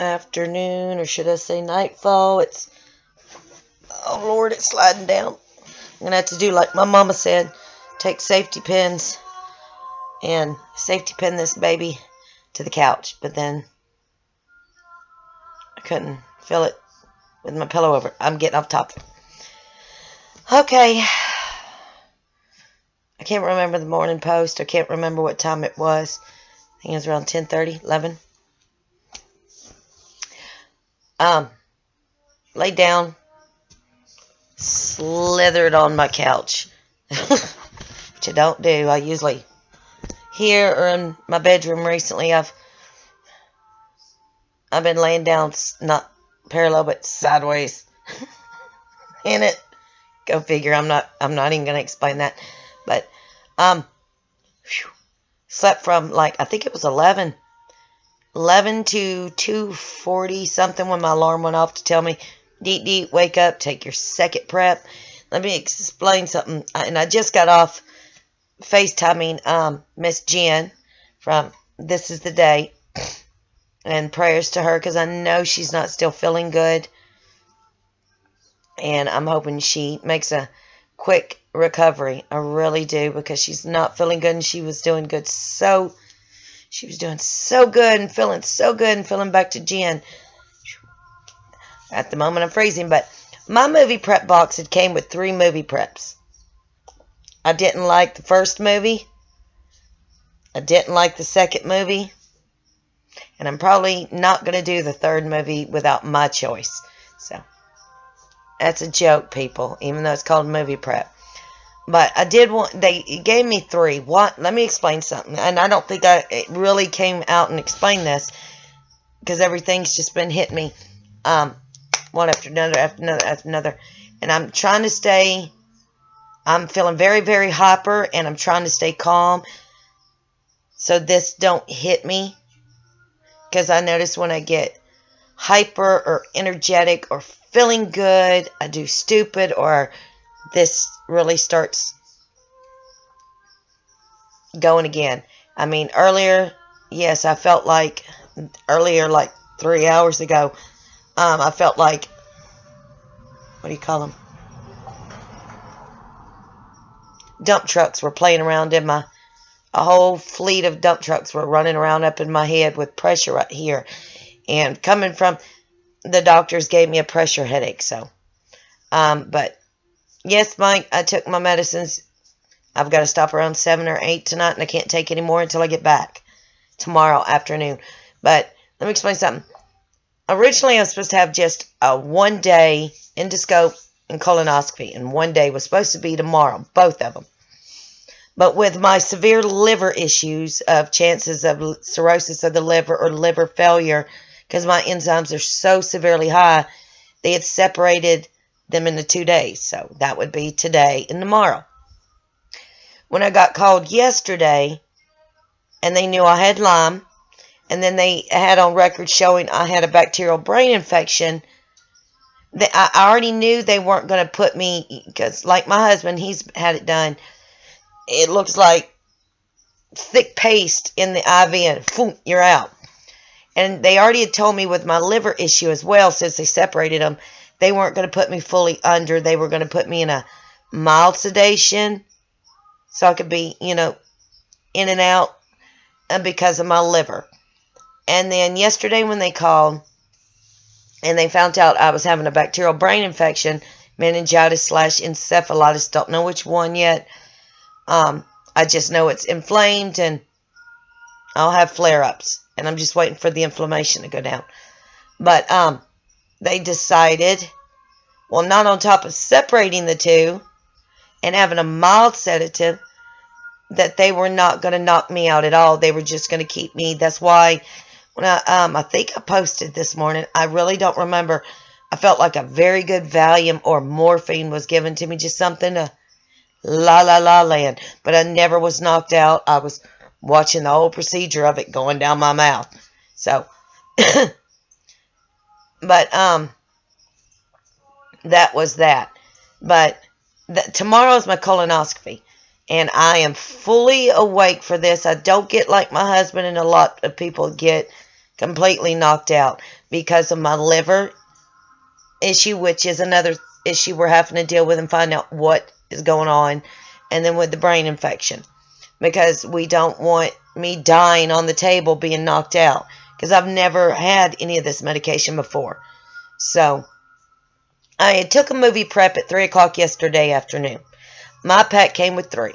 afternoon, or should I say nightfall. It's, oh Lord, it's sliding down. I'm going to have to do like my mama said, take safety pins and safety pin this baby to the couch. But then I couldn't feel it with my pillow over. I'm getting off topic. Okay. I can't remember the morning post. I can't remember what time it was. I think it was around 10.30, 11. Um, laid down, slithered on my couch, which I don't do. I usually, here or in my bedroom recently, I've, I've been laying down, not parallel, but sideways in it. Go figure. I'm not, I'm not even to explain that. But, um, whew, slept from like, I think it was 11 11 to 2.40 something when my alarm went off to tell me, deep, deep, wake up, take your second prep. Let me explain something. And I just got off FaceTiming um, Miss Jen from This Is the Day. And prayers to her because I know she's not still feeling good. And I'm hoping she makes a quick recovery. I really do because she's not feeling good and she was doing good so she was doing so good and feeling so good and feeling back to Jen. At the moment, I'm freezing, but my MoviPrep box, had came with three MoviPreps. I didn't like the first movie. I didn't like the second movie. And I'm probably not going to do the third movie without my choice. So, that's a joke, people, even though it's called MoviPrep. But I did want, they gave me three. What? Let me explain something. And I don't think I really came out and explained this because everything's just been hitting me um, one after another, after another, after another. And I'm trying to stay, I'm feeling very, very hyper and I'm trying to stay calm so this don't hit me. Because I notice when I get hyper or energetic or feeling good, I do stupid or this really starts going again. I mean, earlier, yes, I felt like, earlier, like three hours ago, um, I felt like, what do you call them? Dump trucks were playing around in my, a whole fleet of dump trucks were running around up in my head with pressure right here. And coming from, the doctors gave me a pressure headache, so, um, but Yes, Mike, I took my medicines. I've got to stop around 7 or 8 tonight, and I can't take any more until I get back tomorrow afternoon. But let me explain something. Originally, I was supposed to have just a one-day endoscope and colonoscopy, and one day was supposed to be tomorrow, both of them. But with my severe liver issues of chances of cirrhosis of the liver or liver failure, because my enzymes are so severely high, they had separated them in the two days. So that would be today and tomorrow. When I got called yesterday, and they knew I had Lyme, and then they had on record showing I had a bacterial brain infection, that I already knew they weren't going to put me, because like my husband, he's had it done. It looks like thick paste in the IV, and boom, you're out. And they already had told me with my liver issue as well, since they separated them, they weren't going to put me fully under. They were going to put me in a mild sedation so I could be, you know, in and out because of my liver. And then yesterday when they called and they found out I was having a bacterial brain infection, meningitis slash encephalitis, don't know which one yet. Um, I just know it's inflamed and I'll have flare-ups. And I'm just waiting for the inflammation to go down. But um, they decided, well, not on top of separating the two and having a mild sedative, that they were not going to knock me out at all. They were just going to keep me. That's why when I, um, I think I posted this morning, I really don't remember. I felt like a very good Valium or morphine was given to me, just something to la la la land. But I never was knocked out. I was watching the whole procedure of it going down my mouth. So But um, that was that. But the, tomorrow is my colonoscopy. And I am fully awake for this. I don't get like my husband and a lot of people get completely knocked out because of my liver issue, which is another issue we're having to deal with and find out what is going on, and then with the brain infection because we don't want me dying on the table being knocked out because I've never had any of this medication before. So, I took a MoviPrep at 3 o'clock yesterday afternoon. My pack came with three.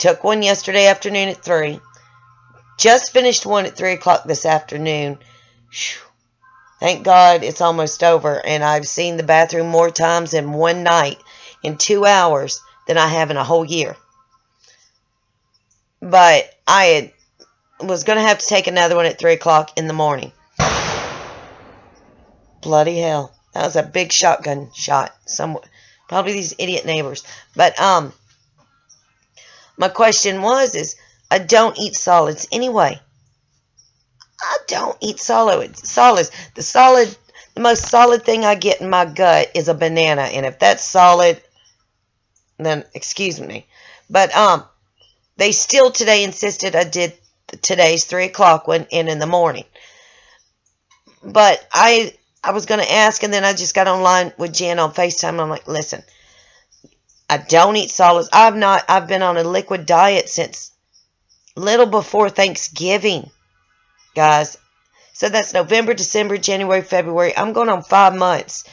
Took one yesterday afternoon at 3. Just finished one at 3 o'clock this afternoon. Whew. Thank God it's almost over, and I've seen the bathroom more times in one night in two hours than I have in a whole year. But I had, was going to have to take another one at 3 o'clock in the morning. Bloody hell. That was a big shotgun shot. Some, probably these idiot neighbors. But, um, my question was, is I don't eat solids anyway. I don't eat solids. Solids. The solid, the most solid thing I get in my gut is a banana. And if that's solid, then excuse me. But, um, they still today insisted I did today's 3 o'clock when in in the morning. But I I was going to ask, and then I just got online with Jen on FaceTime, I'm like, listen, I don't eat solids. I've not, I've been on a liquid diet since little before Thanksgiving, guys. So that's November, December, January, February. I'm going on five months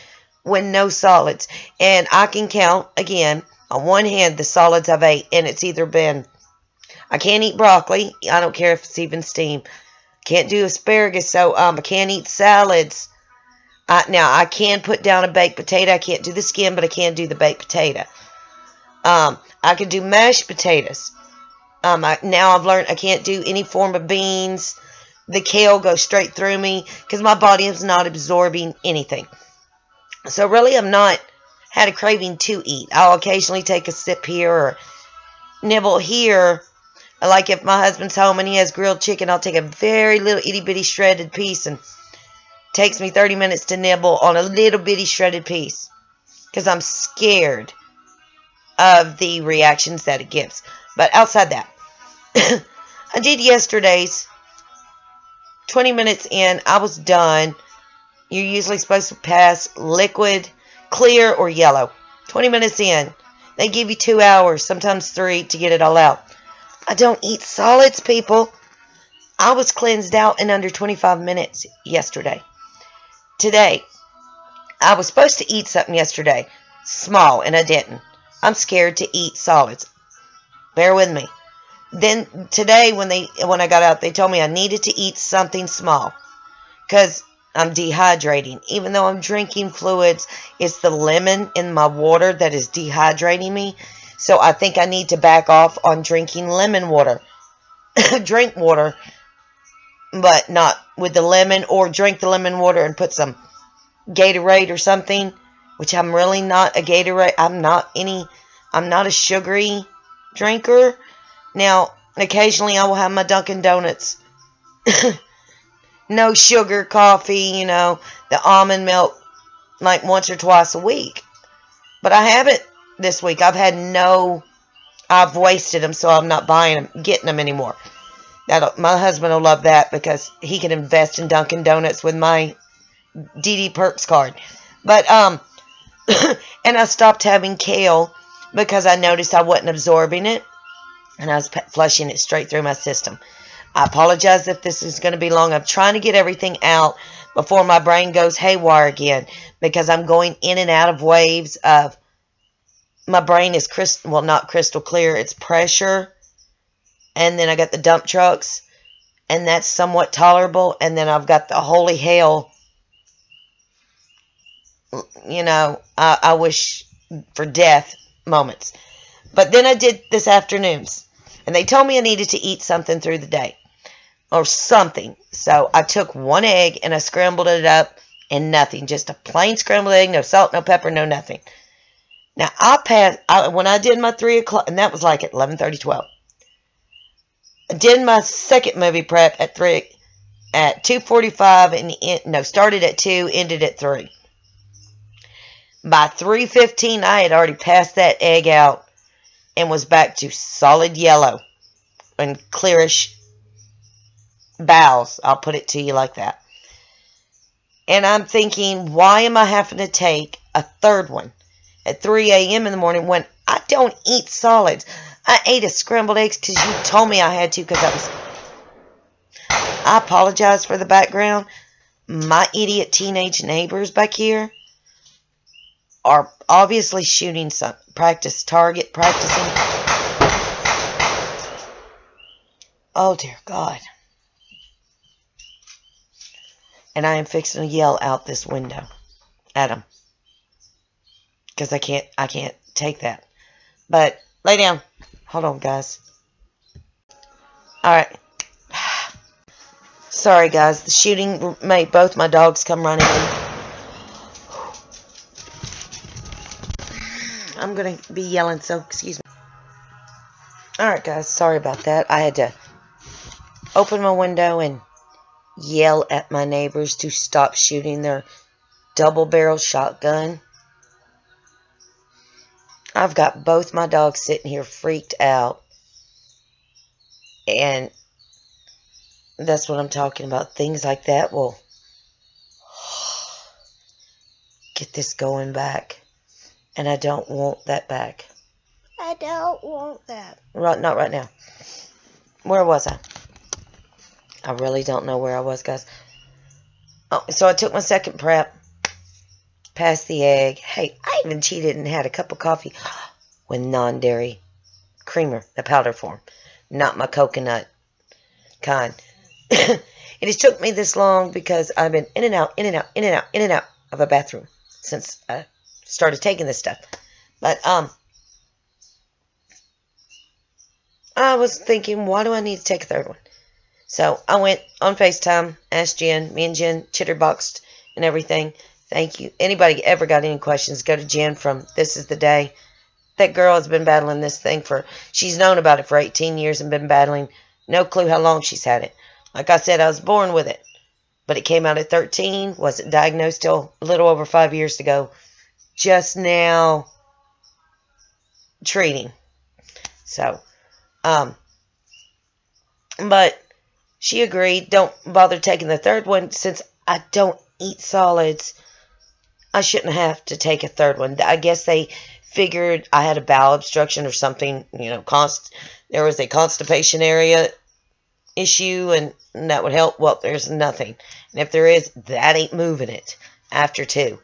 with no solids. And I can count, again, on one hand, the solids I've ate, and it's either been I can't eat broccoli. I don't care if it's even steamed. Can't do asparagus, so um, I can't eat salads. I, now, I can put down a baked potato. I can't do the skin, but I can do the baked potato. Um, I can do mashed potatoes. Um, I, now I've learned I can't do any form of beans. The kale goes straight through me because my body is not absorbing anything. So really, I'm not had a craving to eat. I'll occasionally take a sip here or nibble here like if my husband's home and he has grilled chicken, I'll take a very little itty bitty shredded piece and takes me 30 minutes to nibble on a little bitty shredded piece because I'm scared of the reactions that it gives. But outside that, I did yesterday's 20 minutes in, I was done. You're usually supposed to pass liquid, clear, or yellow. 20 minutes in, they give you two hours, sometimes three, to get it all out. I don't eat solids, people. I was cleansed out in under 25 minutes yesterday. Today, I was supposed to eat something yesterday, small, and I didn't. I'm scared to eat solids. Bear with me. Then today, when they when I got out, they told me I needed to eat something small because I'm dehydrating. Even though I'm drinking fluids, it's the lemon in my water that is dehydrating me. So I think I need to back off on drinking lemon water. drink water, but not with the lemon, or drink the lemon water and put some Gatorade or something, which I'm really not a Gatorade. I'm not any, I'm not a sugary drinker. Now, occasionally I will have my Dunkin' Donuts. no sugar coffee, you know, the almond milk like once or twice a week. But I haven't this week. I've had no, I've wasted them, so I'm not buying them, getting them anymore. That my husband will love that because he can invest in Dunkin' Donuts with my DD Perks card. But um, and I stopped having kale because I noticed I wasn't absorbing it, and I was flushing it straight through my system. I apologize if this is going to be long. I'm trying to get everything out before my brain goes haywire again because I'm going in and out of waves of my brain is crystal, well, not crystal clear, it's pressure. And then I got the dump trucks, and that's somewhat tolerable. And then I've got the holy hell. You know, I, I wish for death moments. But then I did this afternoon's, and they told me I needed to eat something through the day or something. So I took one egg and I scrambled it up and nothing, just a plain scrambled egg, no salt, no pepper, no nothing. Now, I passed, I, when I did my 3 o'clock, and that was like at 11.30, 12. Did my second MoviPrep at 3, at 2.45, and, no, started at 2, ended at 3. By 3.15, I had already passed that egg out and was back to solid yellow and clearish bowels. I'll put it to you like that. And I'm thinking, why am I having to take a third one at 3 a.m. in the morning when I don't eat solids? I ate a scrambled eggs because you told me I had to because I was... I apologize for the background. My idiot teenage neighbors back here are obviously shooting some practice target practicing. Oh dear God. And I am fixing to yell out this window at them. Because I can't I can't take that. But lay down. Hold on guys. Alright. Sorry guys, the shooting made both my dogs come running in. I'm going to be yelling, so excuse me. Alright, guys. Sorry about that. I had to open my window and yell at my neighbors to stop shooting their double-barrel shotgun. I've got both my dogs sitting here freaked out. And that's what I'm talking about. Things like that will get this going back. And I don't want that back. I don't want that. Right, not right now. Where was I? I really don't know where I was, guys. Oh, so I took my second prep. Passed the egg. Hey, I even cheated and had a cup of coffee with non-dairy creamer, the powder form. Not my coconut kind. it has took me this long because I've been in and out, in and out, in and out, in and out of a bathroom since I started taking this stuff. But, um, I was thinking, why do I need to take a third one? So I went on FaceTime, asked Jen, me and Jen chitterboxed and everything. Thank you. Anybody ever got any questions, go to Jen from This Is the Day. That girl has been battling this thing for, she's known about it for 18 years and been battling. No clue how long she's had it. Like I said, I was born with it. But it came out at 13. Wasn't diagnosed till a little over five years ago just now treating. So, um, but she agreed. Don't bother taking the third one since I don't eat solids. I shouldn't have to take a third one. I guess they figured I had a bowel obstruction or something. You know, const there was a constipation area issue, and, that would help. Well, there's nothing, and if there is, that ain't moving it after two.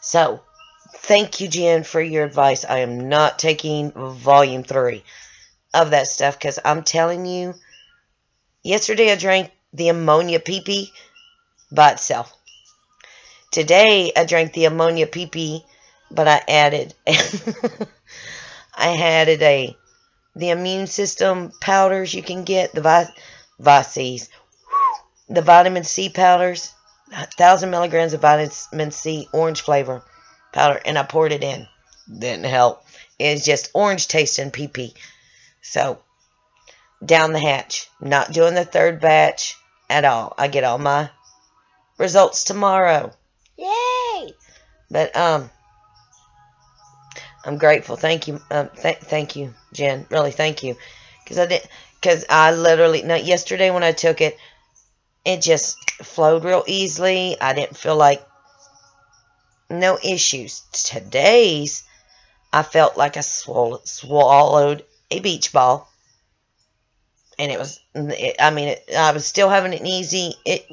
So Thank you, Jen, for your advice. I am not taking volume three of that stuff because I'm telling you, yesterday I drank the ammonia pee pee by itself. Today I drank the ammonia PP, but I added, I added a the immune system powders you can get the vi Vices, the vitamin C powders, thousand milligrams of vitamin C, orange flavor powder and I poured it in. Didn't help. It's just orange tasting PP. So, down the hatch. Not doing the third batch at all. I get all my results tomorrow. But, um, I'm grateful. Thank you. Um, th thank you, Jen. Really, thank you. Because I did, because I literally, now, yesterday when I took it, it just flowed real easily. I didn't feel like no issues. Today's, I felt like I swallowed, swallowed a beach ball. And it was, it, I mean, it, I was still having an easy, it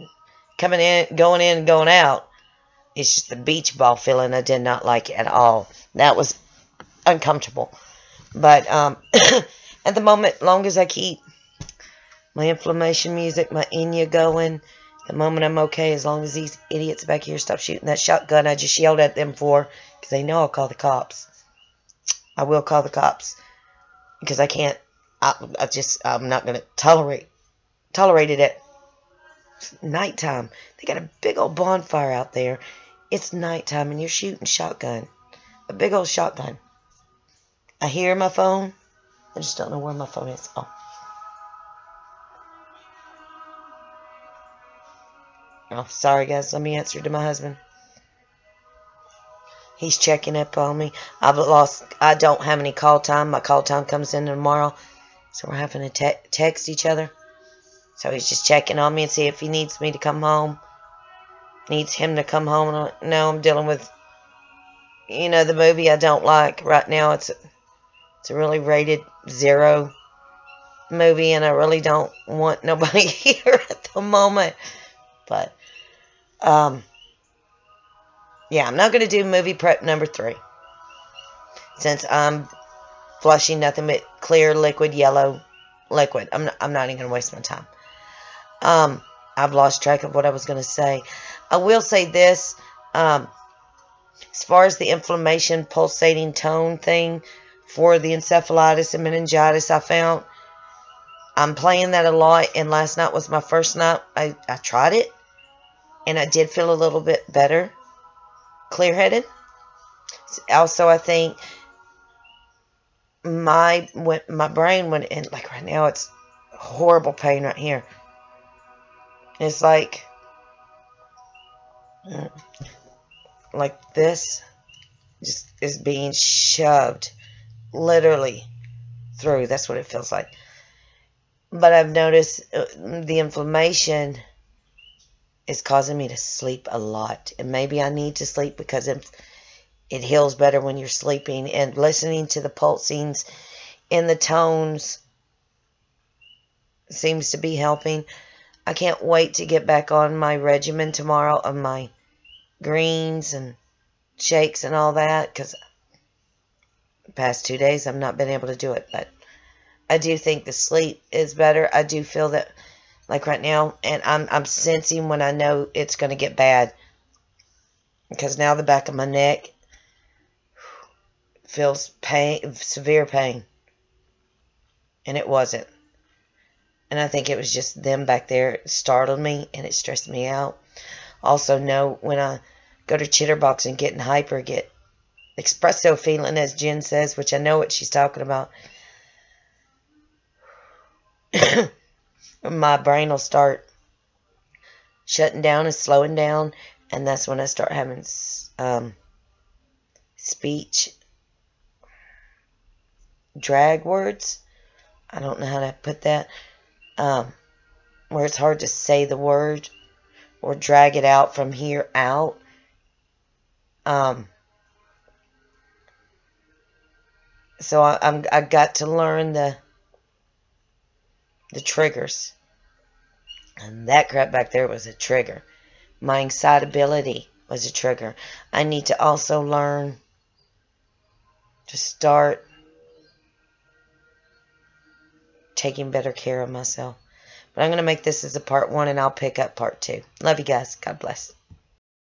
coming in, going in, going out. It's just the beach ball feeling I did not like at all. That was uncomfortable. But um, at the moment, long as I keep my inflammation music, my Enya going, the moment I'm okay, as long as these idiots back here stop shooting that shotgun I just yelled at them for, because they know I'll call the cops. I will call the cops, because I can't, I, I just, I'm not going to tolerate, tolerate it at nighttime. They got a big old bonfire out there. It's nighttime, and you're shooting shotgun. A big old shotgun. I hear my phone. I just don't know where my phone is. Oh. Oh, sorry guys, let me answer to my husband. He's checking up on me. I've lost, I don't have any call time. My call time comes in tomorrow. So we're having to te text each other. So he's just checking on me and see if he needs me to come home. Needs him to come home. No, I'm dealing with, you know, the movie I don't like right now. It's it's a really rated zero movie, and I really don't want nobody here at the moment. But, um, yeah, I'm not going to do MoviPrep number three. Since I'm flushing nothing but clear, liquid, yellow liquid. I'm not, I'm not even going to waste my time. Um, I've lost track of what I was going to say. I will say this. Um, as far as the inflammation pulsating tone thing for the encephalitis and meningitis I found, I'm playing that a lot, and last night was my first night. I, I tried it, and I did feel a little bit better, clear-headed. Also, I think my my brain went in like right now it's horrible pain right here. It's like like this just is being shoved literally through. That's what it feels like. But I've noticed uh, the inflammation is causing me to sleep a lot. And maybe I need to sleep because it, it heals better when you're sleeping. And listening to the pulsings in the tones seems to be helping. I can't wait to get back on my regimen tomorrow of my greens and shakes and all that because past two days I've not been able to do it. But I do think the sleep is better. I do feel that, like right now, and I'm, I'm sensing when I know it's going to get bad. Because now the back of my neck feels pain, severe pain. And it wasn't. And I think it was just them back there. It startled me and it stressed me out. Also know when I go to Chitterbox and get in hyper, get espresso feeling, as Jen says, which I know what she's talking about. my brain will start shutting down and slowing down, and that's when I start having um, speech drag words. I don't know how to put that. Um, where it's hard to say the word or drag it out from here out. Um, so I, I'm I got to learn the the triggers. And that crap back there was a trigger. My excitability was a trigger. I need to also learn to start taking better care of myself. But I'm going to make this as a part one and I'll pick up part two. Love you guys. God bless.